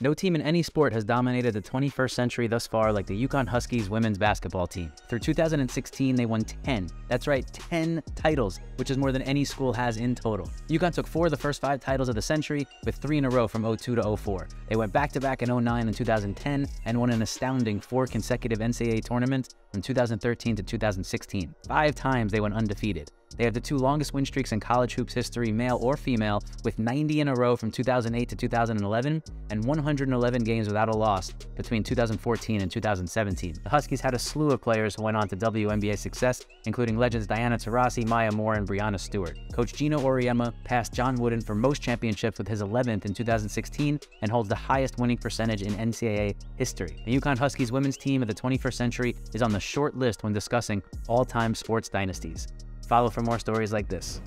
No team in any sport has dominated the 21st century thus far like the UConn Huskies women's basketball team. Through 2016, they won 10. That's right, 10 titles, which is more than any school has in total. UConn took four of the first five titles of the century, with three in a row from 02 to 04. They went back to back in 09 and 2010 and won an astounding four consecutive NCAA tournaments from 2013 to 2016. Five times they went undefeated. They have the two longest win streaks in college hoops history, male or female, with 90 in a row from 2008 to 2011 and 111 games without a loss between 2014 and 2017. The Huskies had a slew of players who went on to WNBA success, including legends Diana Taurasi, Maya Moore, and Breanna Stewart. Coach Geno Auriemma passed John Wooden for most championships with his 11th in 2016 and holds the highest winning percentage in NCAA history. The UConn Huskies women's team of the 21st century is on the short list when discussing all-time sports dynasties. Follow for more stories like this.